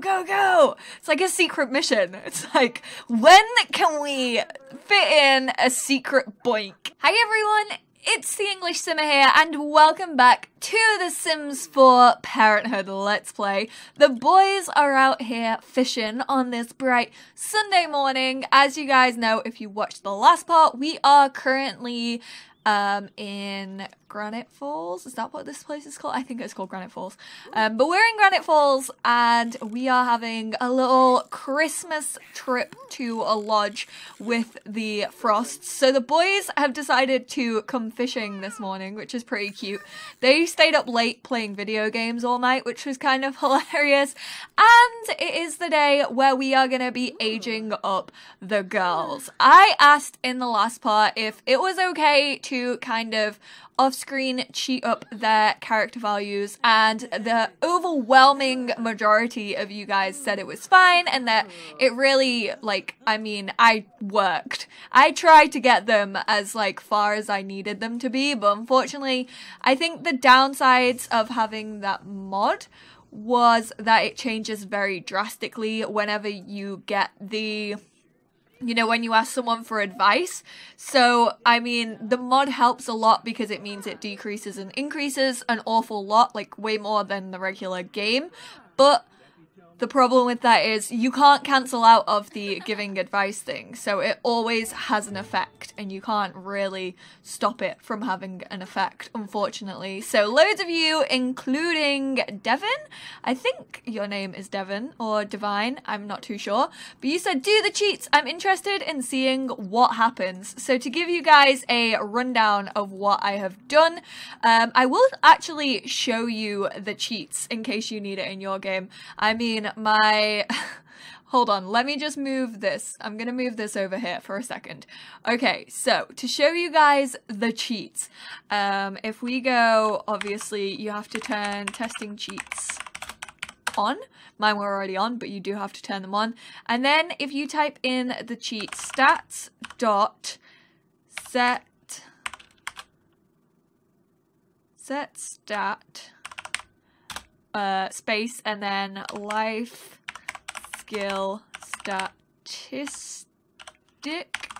go, go. It's like a secret mission. It's like, when can we fit in a secret boink? Hi everyone, it's the English Simmer here, and welcome back to The Sims 4 Parenthood Let's Play. The boys are out here fishing on this bright Sunday morning. As you guys know, if you watched the last part, we are currently um, in Granite Falls. Is that what this place is called? I think it's called Granite Falls. Um, but we're in Granite Falls and we are having a little Christmas trip to a lodge with the Frosts. So the boys have decided to come fishing this morning, which is pretty cute. They stayed up late playing video games all night, which was kind of hilarious. And it is the day where we are going to be aging up the girls. I asked in the last part if it was okay to kind of off screen cheat up their character values, and the overwhelming majority of you guys said it was fine and that it really, like, I mean, I worked. I tried to get them as, like, far as I needed them to be, but unfortunately, I think the downsides of having that mod was that it changes very drastically whenever you get the you know, when you ask someone for advice. So, I mean, the mod helps a lot because it means it decreases and increases an awful lot, like way more than the regular game. But the problem with that is you can't cancel out of the giving advice thing, so it always has an effect, and you can't really stop it from having an effect, unfortunately. So loads of you, including Devin, I think your name is Devin, or Divine, I'm not too sure, but you said do the cheats, I'm interested in seeing what happens. So to give you guys a rundown of what I have done, um, I will actually show you the cheats in case you need it in your game. I mean, my... Hold on, let me just move this. I'm gonna move this over here for a second. Okay, so to show you guys the cheats, um, if we go, obviously you have to turn testing cheats on. Mine were already on, but you do have to turn them on. And then if you type in the cheat stats dot set set stat uh, space and then life skill statistic.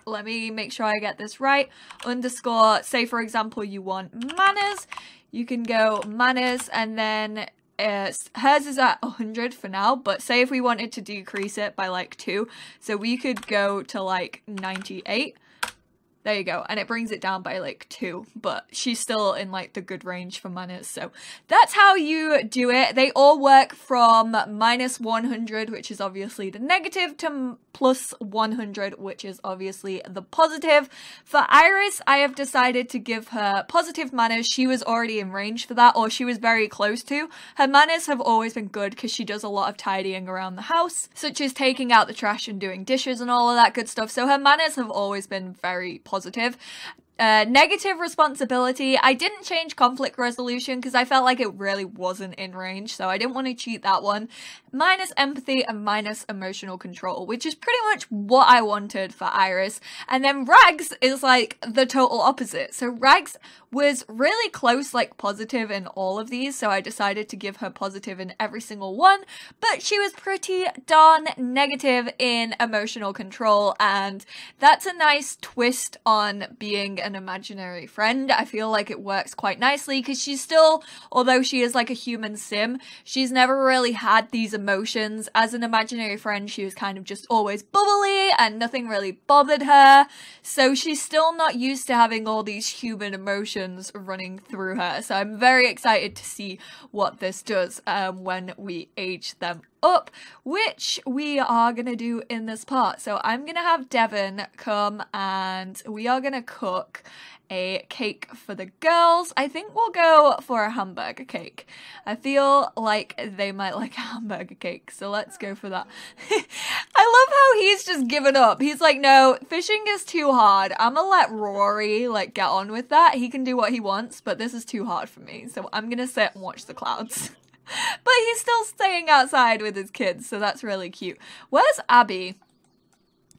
Let me make sure I get this right. Underscore, say for example you want manners, you can go manners and then uh, hers is at 100 for now, but say if we wanted to decrease it by like 2, so we could go to like 98. There you go. And it brings it down by like two, but she's still in like the good range for manners. So that's how you do it. They all work from minus 100, which is obviously the negative, to plus 100, which is obviously the positive. For Iris, I have decided to give her positive manners. She was already in range for that, or she was very close to. Her manners have always been good because she does a lot of tidying around the house, such as taking out the trash and doing dishes and all of that good stuff. So her manners have always been very positive. Uh, negative responsibility. I didn't change conflict resolution because I felt like it really wasn't in range, so I didn't want to cheat that one. Minus empathy and minus emotional control, which is pretty much what I wanted for Iris. And then Rags is like the total opposite. So Rags was really close, like positive in all of these, so I decided to give her positive in every single one, but she was pretty darn negative in emotional control, and that's a nice twist on being an imaginary friend. I feel like it works quite nicely because she's still, although she is like a human sim, she's never really had these emotions. As an imaginary friend, she was kind of just always bubbly and nothing really bothered her. So she's still not used to having all these human emotions running through her. So I'm very excited to see what this does um, when we age them up, which we are gonna do in this part. So I'm gonna have Devon come and we are gonna cook a cake for the girls. I think we'll go for a hamburger cake. I feel like they might like a hamburger cake, so let's go for that. I love how he's just given up. He's like, no, fishing is too hard. I'm gonna let Rory like get on with that. He can do what he wants, but this is too hard for me. So I'm gonna sit and watch the clouds. but he's still staying outside with his kids, so that's really cute. Where's Abby?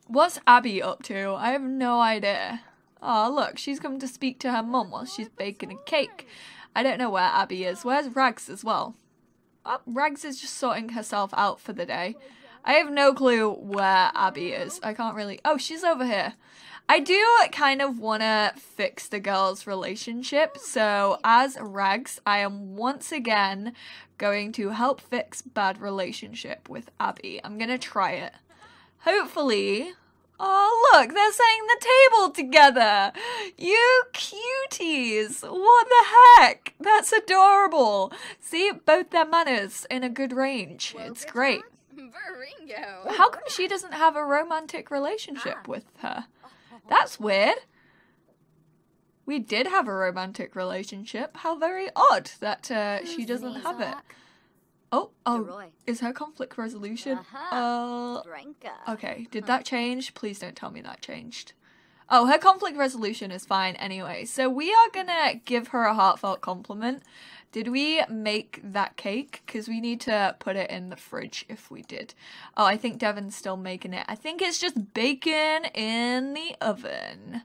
What's Abby up to? I have no idea. Oh, look, she's come to speak to her mum while she's baking a cake. I don't know where Abby is. Where's Rags as well? Oh, Rags is just sorting herself out for the day. I have no clue where Abby is. I can't really. Oh, she's over here. I do kind of want to fix the girls' relationship. So, as Rags, I am once again going to help fix bad relationship with Abby. I'm going to try it. Hopefully. Oh, look, they're saying the table together. You cuties. What the heck? That's adorable. See, both their manners in a good range. It's great. How come she doesn't have a romantic relationship with her? That's weird. We did have a romantic relationship. How very odd that uh, she doesn't have it. Oh, oh, is her conflict resolution? Uh, okay, did that change? Please don't tell me that changed. Oh, her conflict resolution is fine anyway. So we are gonna give her a heartfelt compliment. Did we make that cake? Because we need to put it in the fridge if we did. Oh, I think Devon's still making it. I think it's just bacon in the oven.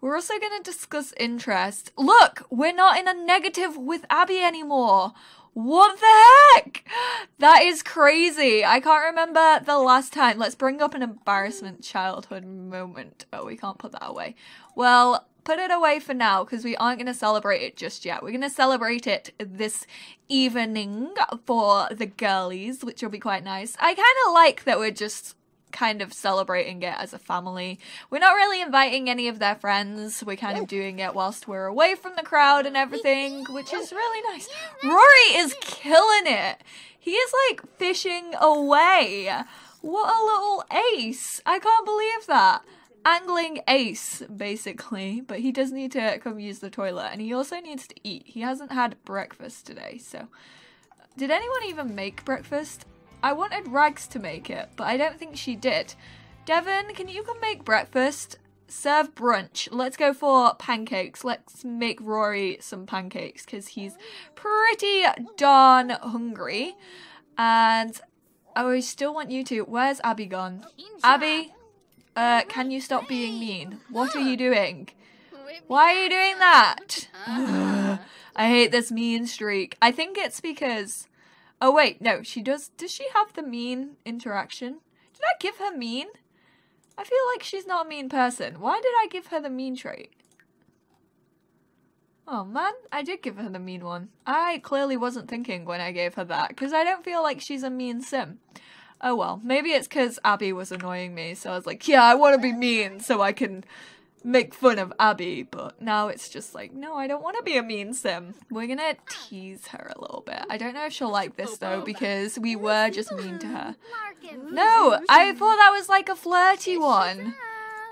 We're also going to discuss interest. Look, we're not in a negative with Abby anymore. What the heck? That is crazy. I can't remember the last time. Let's bring up an embarrassment childhood moment. Oh, we can't put that away. Well, put it away for now because we aren't going to celebrate it just yet. We're going to celebrate it this evening for the girlies, which will be quite nice. I kind of like that we're just kind of celebrating it as a family. We're not really inviting any of their friends. We're kind of doing it whilst we're away from the crowd and everything, which is really nice. Rory is killing it. He is like fishing away. What a little ace. I can't believe that. Angling ace, basically, but he does need to come use the toilet and he also needs to eat. He hasn't had breakfast today, so. Did anyone even make breakfast? I wanted Rags to make it, but I don't think she did. Devon, can you come make breakfast? Serve brunch. Let's go for pancakes. Let's make Rory some pancakes because he's pretty darn hungry. And oh, I still want you to. Where's Abby gone? Abby, uh, can you stop being mean? What are you doing? Why are you doing that? I hate this mean streak. I think it's because Oh wait, no, she does does she have the mean interaction? Did I give her mean? I feel like she's not a mean person. Why did I give her the mean trait? Oh man, I did give her the mean one. I clearly wasn't thinking when I gave her that, because I don't feel like she's a mean sim. Oh well, maybe it's because Abby was annoying me, so I was like, yeah, I want to be mean so I can make fun of Abby, but now it's just like, no, I don't want to be a mean sim. We're gonna tease her a little bit. I don't know if she'll like this though, because we were just mean to her. No, I thought that was like a flirty one.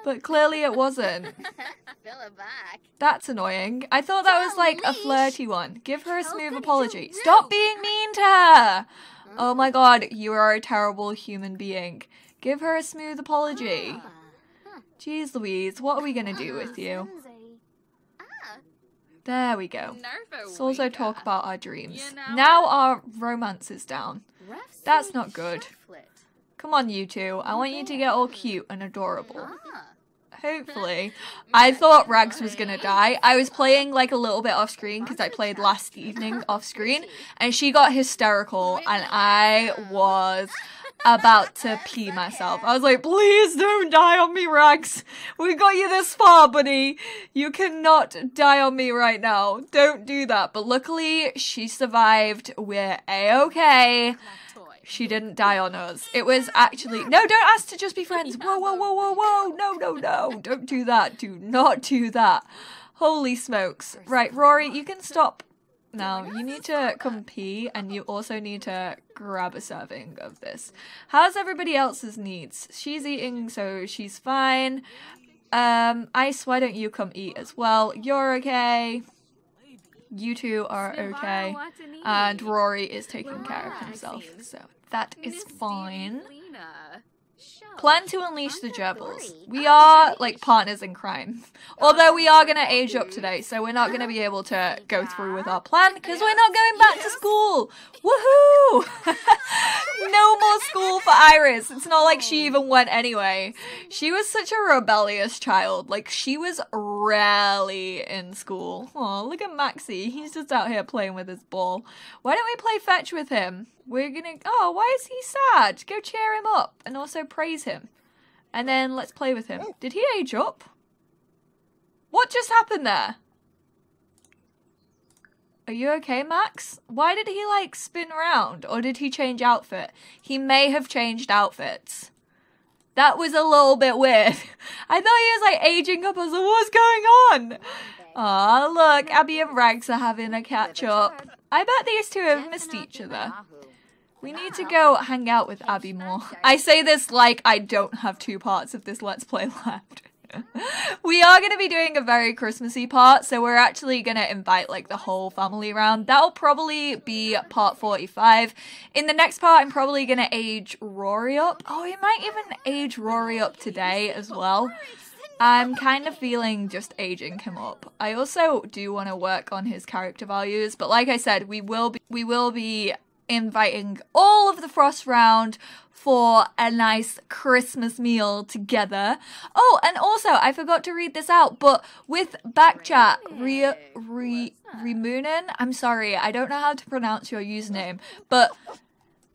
But clearly it wasn't. That's annoying. I thought that was like a flirty one. Give her a smooth apology. Stop being mean to her! Oh my god, you are a terrible human being. Give her a smooth apology. Jeez Louise, what are we gonna do with you? There we go. Let's also talk about our dreams. Now our romance is down. That's not good. Come on, you two. I want you to get all cute and adorable. Hopefully. I thought Rags was gonna die. I was playing like a little bit off screen because I played last evening off screen and she got hysterical and I was about to pee myself. I was like, please don't die on me, Rags. We got you this far, buddy. You cannot die on me right now. Don't do that. But luckily, she survived. We're a-okay. She didn't die on us. It was actually no. Don't ask to just be friends. Whoa, whoa, whoa, whoa, whoa! No, no, no! Don't do that. Do not do that. Holy smokes! Right, Rory, you can stop now, you need to come pee and you also need to grab a serving of this. How's everybody else's needs? She's eating, so she's fine. Um, Ice, why don't you come eat as well? You're okay. You two are okay. And Rory is taking care of himself, so that is fine. Plan to unleash the gerbils. We are like partners in crime. Although we are gonna age up today, so we're not gonna be able to go through with our plan because we're not going back to school. Woohoo! no more school for Iris. It's not like she even went anyway. She was such a rebellious child. Like she was rarely in school. Oh, look at Maxie. He's just out here playing with his ball. Why don't we play fetch with him? We're gonna. Oh, why is he sad? Go cheer him up and also praise him. And then let's play with him. Did he age up? What just happened there? Are you okay, Max? Why did he like spin around? Or did he change outfit? He may have changed outfits. That was a little bit weird. I thought he was like aging up. I was like, what's going on? Aw, look, Abby and Rags are having a catch up. I bet these two have missed each other. We need to go hang out with Abby more. I say this like I don't have two parts of this Let's Play left. we are going to be doing a very Christmassy part, so we're actually going to invite like the whole family around. That'll probably be part 45. In the next part, I'm probably going to age Rory up. Oh, we might even age Rory up today as well. I'm kind of feeling just aging him up. I also do want to work on his character values, but like I said, we will be we will be inviting all of the Frost round for a nice Christmas meal together. Oh, and also, I forgot to read this out, but with Backchat, Re, Re, Remunen, I'm sorry, I don't know how to pronounce your username, but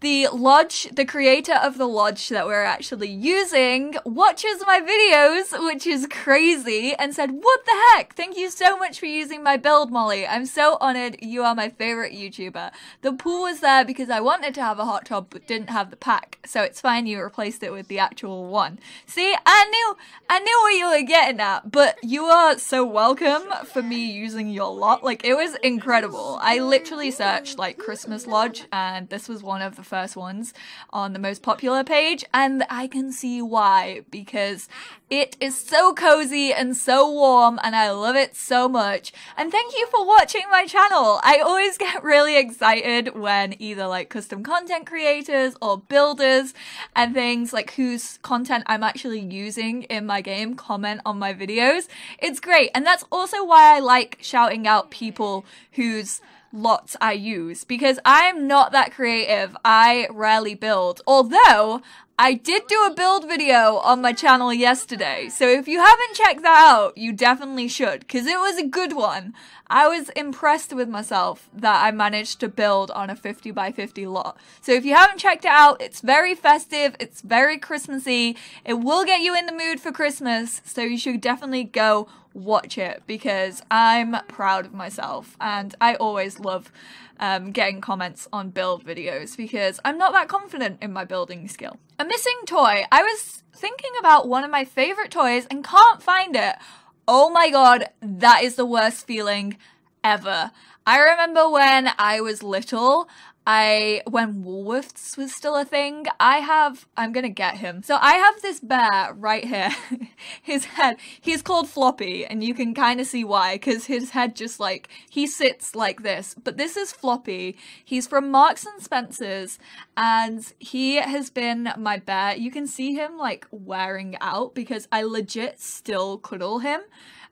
the lodge, the creator of the lodge that we're actually using, watches my videos, which is crazy, and said, What the heck? Thank you so much for using my build, Molly. I'm so honored. You are my favorite YouTuber. The pool was there because I wanted to have a hot tub but didn't have the pack, so it's fine you replaced it with the actual one. See, I knew, I knew what you were getting at, but you are so welcome for me using your lot. Like, it was incredible. I literally searched, like, Christmas lodge, and this was one of the first ones on the most popular page, and I can see why because it is so cozy and so warm, and I love it so much. And thank you for watching my channel. I always get really excited when either like custom content creators or builders and things like whose content I'm actually using in my game comment on my videos. It's great, and that's also why I like shouting out people whose lots I use because I'm not that creative. I rarely build. Although I did do a build video on my channel yesterday. So if you haven't checked that out, you definitely should because it was a good one. I was impressed with myself that I managed to build on a 50 by 50 lot. So if you haven't checked it out, it's very festive, it's very Christmassy. It will get you in the mood for Christmas, so you should definitely go watch it because I'm proud of myself and I always love um, getting comments on build videos because I'm not that confident in my building skill. A missing toy. I was thinking about one of my favorite toys and can't find it. Oh my god, that is the worst feeling ever. I remember when I was little, I when Woolworths was still a thing, I have I'm gonna get him. So I have this bear right here. his head he's called Floppy, and you can kind of see why, because his head just like he sits like this. But this is Floppy. He's from Marks and Spencers, and he has been my bear. You can see him like wearing out because I legit still cuddle him.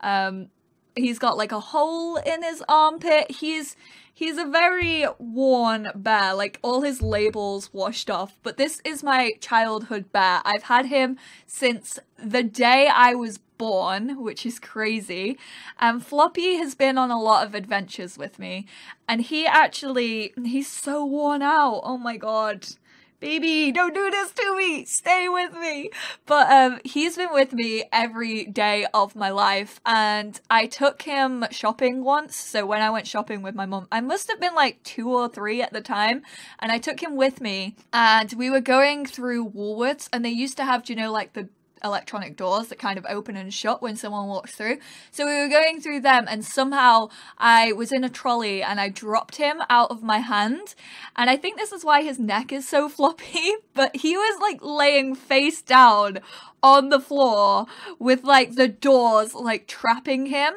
Um he's got like a hole in his armpit. He's He's a very worn bear, like all his labels washed off, but this is my childhood bear. I've had him since the day I was born, which is crazy. And Floppy has been on a lot of adventures with me, and he actually, he's so worn out. Oh my god baby, don't do this to me. Stay with me. But um, he's been with me every day of my life, and I took him shopping once. So when I went shopping with my mum, I must have been like two or three at the time, and I took him with me, and we were going through Woolworths, and they used to have, you know, like the electronic doors that kind of open and shut when someone walks through. So we were going through them and somehow I was in a trolley and I dropped him out of my hand. And I think this is why his neck is so floppy, but he was like laying face down on the floor with like the doors like trapping him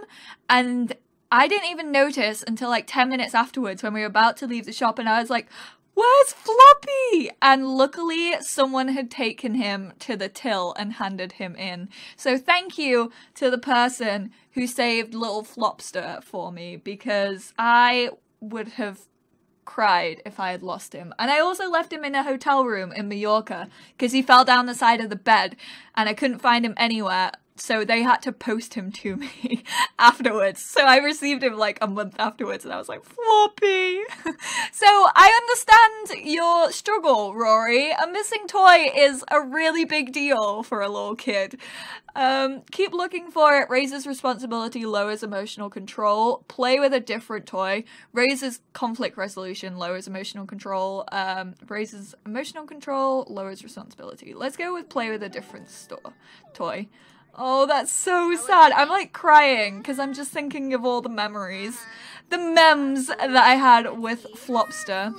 and I didn't even notice until like 10 minutes afterwards when we were about to leave the shop and I was like, Where's Floppy? And luckily, someone had taken him to the till and handed him in. So thank you to the person who saved little Flopster for me because I would have cried if I had lost him. And I also left him in a hotel room in Mallorca because he fell down the side of the bed and I couldn't find him anywhere. So they had to post him to me afterwards. So I received him like a month afterwards, and I was like, floppy. so I understand your struggle, Rory. A missing toy is a really big deal for a little kid. Um, keep looking for it. Raises responsibility, lowers emotional control. Play with a different toy. Raises conflict resolution, lowers emotional control. Um, raises emotional control, lowers responsibility. Let's go with play with a different store toy. Oh, that's so sad. I'm like crying because I'm just thinking of all the memories. The memes that I had with Flopster.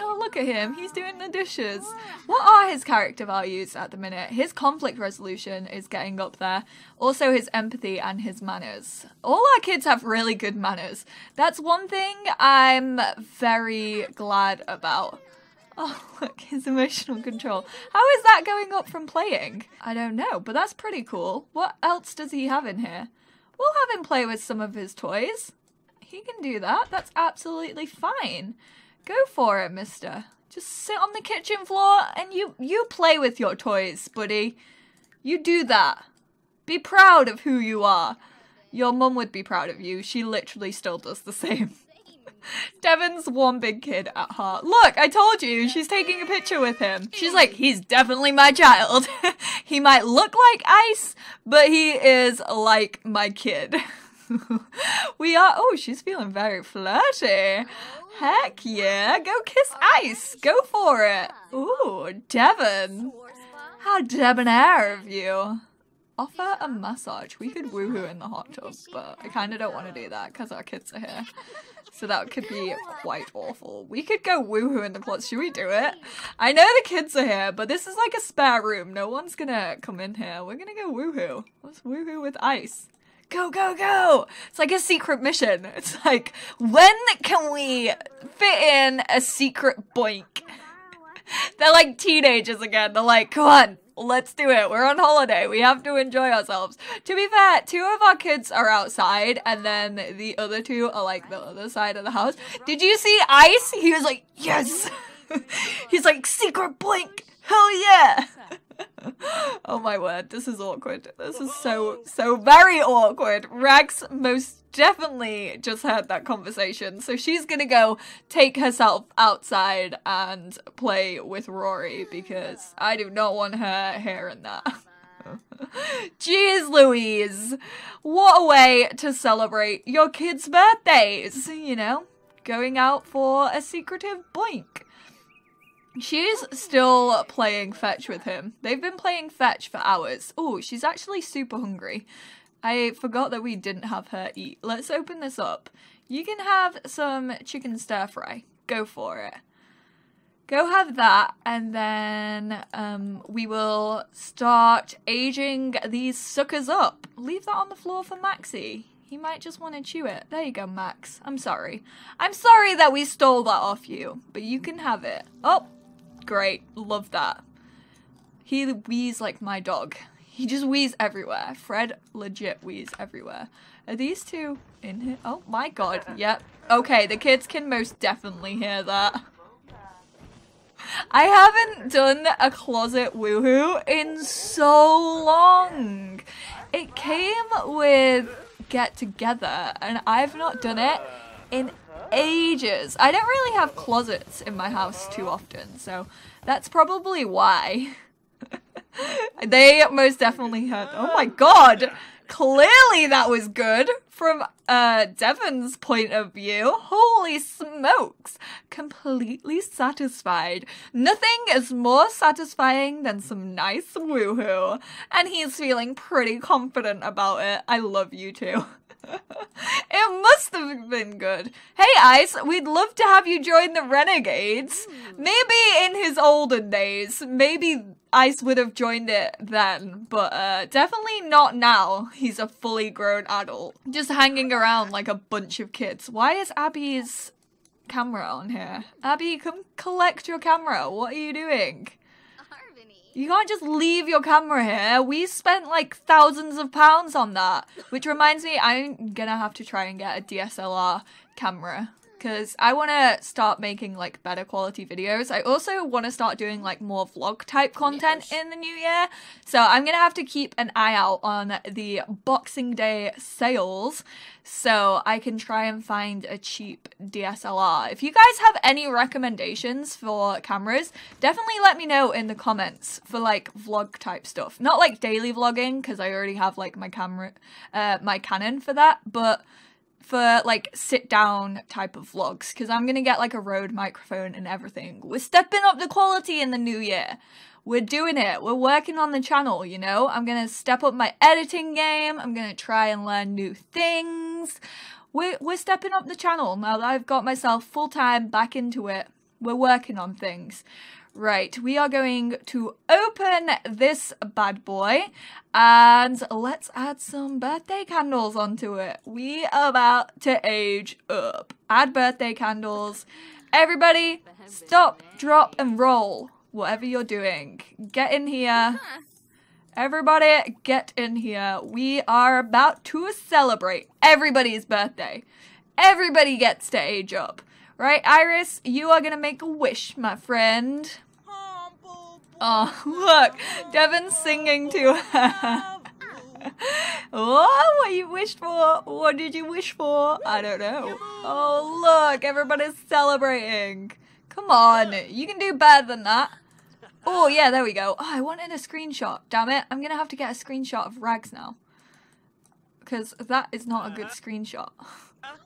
Oh, look at him. He's doing the dishes. What are his character values at the minute? His conflict resolution is getting up there. Also, his empathy and his manners. All our kids have really good manners. That's one thing I'm very glad about. Oh, look, his emotional control. How is that going up from playing? I don't know, but that's pretty cool. What else does he have in here? We'll have him play with some of his toys. He can do that. That's absolutely fine. Go for it, mister. Just sit on the kitchen floor and you, you play with your toys, buddy. You do that. Be proud of who you are. Your mum would be proud of you. She literally still does the same. Devon's one big kid at heart. Look, I told you, she's taking a picture with him. She's like, he's definitely my child. he might look like Ice, but he is like my kid. we are, oh, she's feeling very flirty. Heck yeah, go kiss Ice. Go for it. Ooh, Devon. How debonair of you. Offer a massage. We could woohoo in the hot tub, but I kind of don't want to do that because our kids are here. So that could be quite awful. We could go woohoo in the closet. Should we do it? I know the kids are here, but this is like a spare room. No one's gonna come in here. We're gonna go woohoo. Let's woohoo with Ice. Go, go, go! It's like a secret mission. It's like, when can we fit in a secret boink? They're like teenagers again. They're like, come on, let's do it. We're on holiday. We have to enjoy ourselves. To be fair, two of our kids are outside, and then the other two are like the other side of the house. Did you see Ice? He was like, yes. He's like, secret blink. Hell yeah. oh my word, this is awkward. This is so, so very awkward. Rags most definitely just heard that conversation, so she's gonna go take herself outside and play with Rory because I do not want her hearing that. Jeez Louise! What a way to celebrate your kids' birthdays, you know? Going out for a secretive boink. She's still playing fetch with him. They've been playing fetch for hours. Oh, she's actually super hungry. I forgot that we didn't have her eat. Let's open this up. You can have some chicken stir fry. Go for it. Go have that, and then um, we will start aging these suckers up. Leave that on the floor for Maxie. He might just want to chew it. There you go, Max. I'm sorry. I'm sorry that we stole that off you, but you can have it. Oh, Great. Love that. He wheezes like my dog. He just wheezes everywhere. Fred legit wheezes everywhere. Are these two in here? Oh my god. Yep. Okay, the kids can most definitely hear that. I haven't done a closet woohoo in so long. It came with Get Together, and I've not done it in ages. I don't really have closets in my house too often, so that's probably why. they most definitely had. Oh my god! Clearly that was good from uh, Devon's point of view. Holy smokes! Completely satisfied. Nothing is more satisfying than some nice woohoo. And he's feeling pretty confident about it. I love you too. it must have been good. Hey, Ice, we'd love to have you join the Renegades. Maybe in his olden days, maybe Ice would have joined it then, but uh, definitely not now. He's a fully grown adult, just hanging around like a bunch of kids. Why is Abby's camera on here? Abby, come collect your camera. What are you doing? You can't just leave your camera here. We spent like thousands of pounds on that. Which reminds me, I'm gonna have to try and get a DSLR camera. Because I want to start making like better quality videos. I also want to start doing like more vlog type content Yes. in the new year. So I'm going to have to keep an eye out on the Boxing Day sales so I can try and find a cheap DSLR. If you guys have any recommendations for cameras, definitely let me know in the comments for like vlog type stuff. Not like daily vlogging because I already have like my camera uh my Canon for that, but for like sit down type of vlogs because I'm gonna get like a Rode microphone and everything. We're stepping up the quality in the new year. We're doing it. We're working on the channel, you know? I'm gonna step up my editing game. I'm gonna try and learn new things. We're, we're stepping up the channel now that I've got myself full time back into it. We're working on things. Right, we are going to open this bad boy and let's add some birthday candles onto it. We are about to age up. Add birthday candles. Everybody, stop, drop, and roll. Whatever you're doing, get in here. Everybody, get in here. We are about to celebrate everybody's birthday. Everybody gets to age up. Right, Iris? You are gonna make a wish, my friend. Oh, look, Devon's singing to her. Oh, what you wished for? What did you wish for? I don't know. Oh, look, everybody's celebrating. Come on, you can do better than that. Oh, yeah, there we go. Oh, I wanted a screenshot. Damn it, I'm gonna have to get a screenshot of Rags now. Because that is not a good screenshot.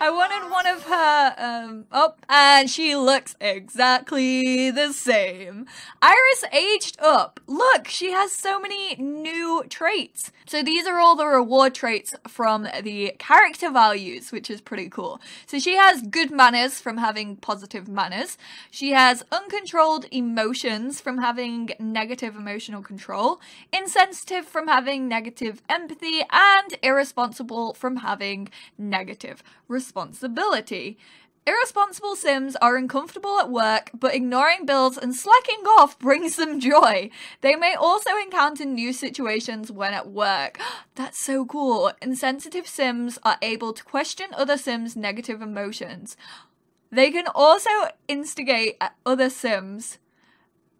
I wanted one of her, um, oh, and she looks exactly the same. Iris aged up. Look, she has so many new traits. So these are all the reward traits from the character values, which is pretty cool. So she has good manners from having positive manners. She has uncontrolled emotions from having negative emotional control, insensitive from having negative empathy, and irresponsible from having negative responsibility. Irresponsible Sims are uncomfortable at work, but ignoring bills and slacking off brings them joy. They may also encounter new situations when at work. That's so cool. Insensitive Sims are able to question other Sims' negative emotions. They can also instigate uh, other Sims.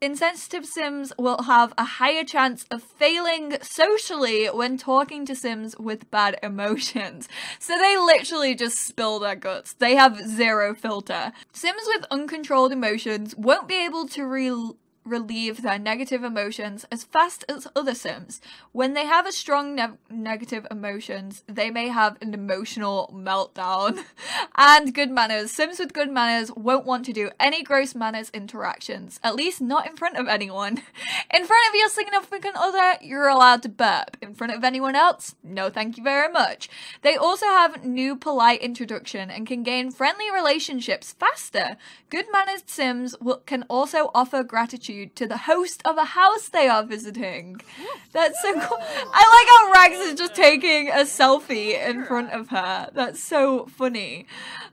Insensitive Sims will have a higher chance of failing socially when talking to Sims with bad emotions. So they literally just spill their guts. They have zero filter. Sims with uncontrolled emotions won't be able to re- relieve their negative emotions as fast as other Sims. When they have a strong ne- negative emotions, they may have an emotional meltdown. and good manners. Sims with good manners won't want to do any gross manners interactions, at least not in front of anyone. In front of your significant other, you're allowed to burp. In front of anyone else, no thank you very much. They also have new polite introduction and can gain friendly relationships faster. Good mannered Sims will, can also offer gratitude to the host of a house they are visiting. That's so cool. I like how Rags is just taking a selfie in front of her. That's so funny.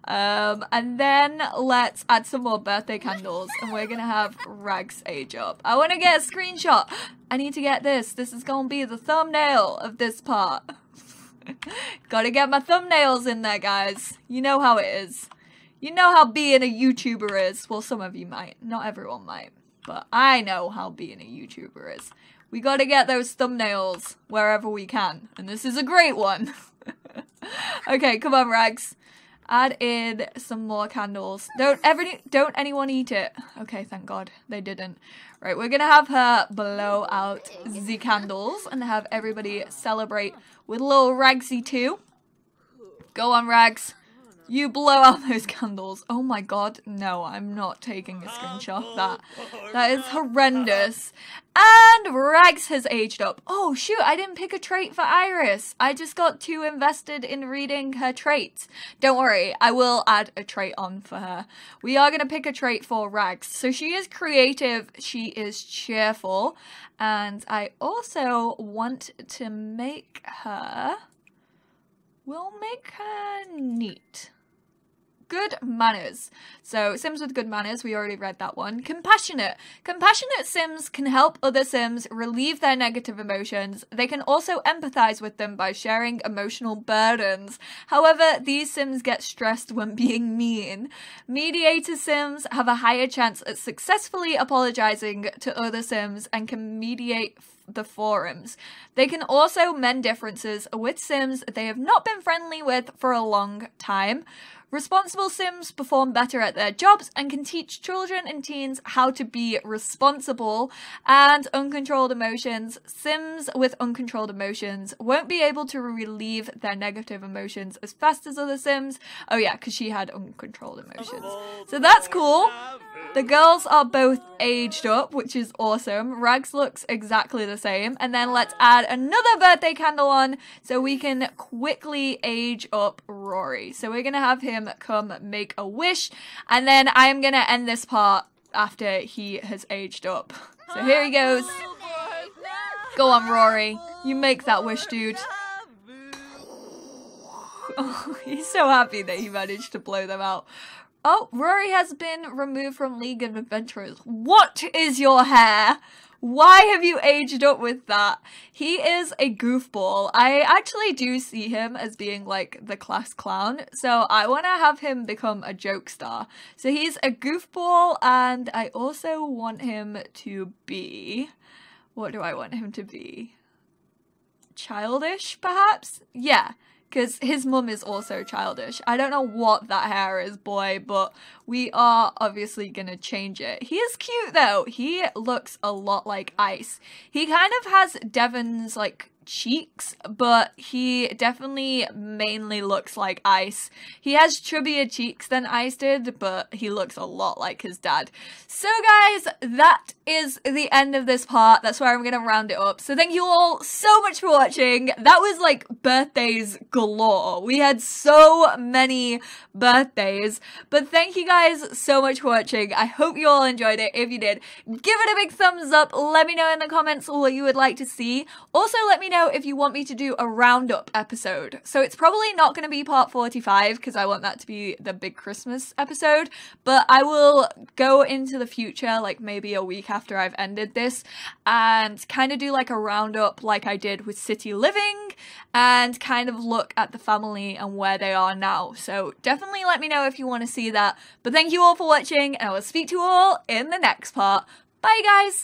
Um, and then let's add some more birthday candles, and we're gonna have Rags age up. I want to get a screenshot. I need to get this. This is gonna be the thumbnail of this part. Gotta get my thumbnails in there, guys. You know how it is. You know how being a YouTuber is. Well, some of you might. Not everyone might. But I know how being a YouTuber is. We gotta get those thumbnails wherever we can. And this is a great one. okay, come on, Rags. Add in some more candles. Don't ever, don't anyone eat it. Okay, thank God they didn't. Right, we're gonna have her blow out the candles and have everybody celebrate with little Ragsy too. Go on, Rags. You blow out those candles. Oh my god, no, I'm not taking a screenshot of that. Oh, oh, that is horrendous. And Rags has aged up. Oh shoot, I didn't pick a trait for Iris. I just got too invested in reading her traits. Don't worry, I will add a trait on for her. We are going to pick a trait for Rags. So she is creative, she is cheerful, and I also want to make her... We'll make her neat good manners. So Sims with good manners, we already read that one. Compassionate. Compassionate Sims can help other Sims relieve their negative emotions. They can also empathize with them by sharing emotional burdens. However, these Sims get stressed when being mean. Mediator Sims have a higher chance at successfully apologizing to other Sims and can mediate the forums. They can also mend differences with Sims they have not been friendly with for a long time. Responsible Sims perform better at their jobs and can teach children and teens how to be responsible and uncontrolled emotions. Sims with uncontrolled emotions won't be able to relieve their negative emotions as fast as other Sims. Oh, yeah, because she had uncontrolled emotions. Oh, so that's cool. The girls are both aged up, which is awesome. Rags looks exactly the same. And then let's add another birthday candle on so we can quickly age up Rory. So we're going to have him come make a wish. And then I'm going to end this part after he has aged up. So here he goes. Go on, Rory. You make that wish, dude. Oh, he's so happy that he managed to blow them out. Oh, Rory has been removed from League of Adventurers. What is your hair? Why have you aged up with that? He is a goofball. I actually do see him as being like the class clown, so I want to have him become a joke star. So he's a goofball, and I also want him to be. What do I want him to be? Childish, perhaps? Yeah because his mum is also childish. I don't know what that hair is, boy, but we are obviously gonna change it. He is cute though. He looks a lot like Ice. He kind of has Devon's like cheeks, but he definitely mainly looks like Ice. He has chubbier cheeks than Ice did, but he looks a lot like his dad. So guys, that is the end of this part. That's where I'm going to round it up. So thank you all so much for watching. That was like birthdays galore. We had so many birthdays, but thank you guys so much for watching. I hope you all enjoyed it. If you did, give it a big thumbs up. Let me know in the comments what you would like to see. Also, let me know if you want me to do a roundup episode. So it's probably not going to be part 45 because I want that to be the big Christmas episode, but I will go into the future, like maybe a week after I've ended this, and kind of do like a roundup like I did with City Living and kind of look at the family and where they are now. So definitely let me know if you want to see that. But thank you all for watching, and I will speak to you all in the next part. Bye, guys!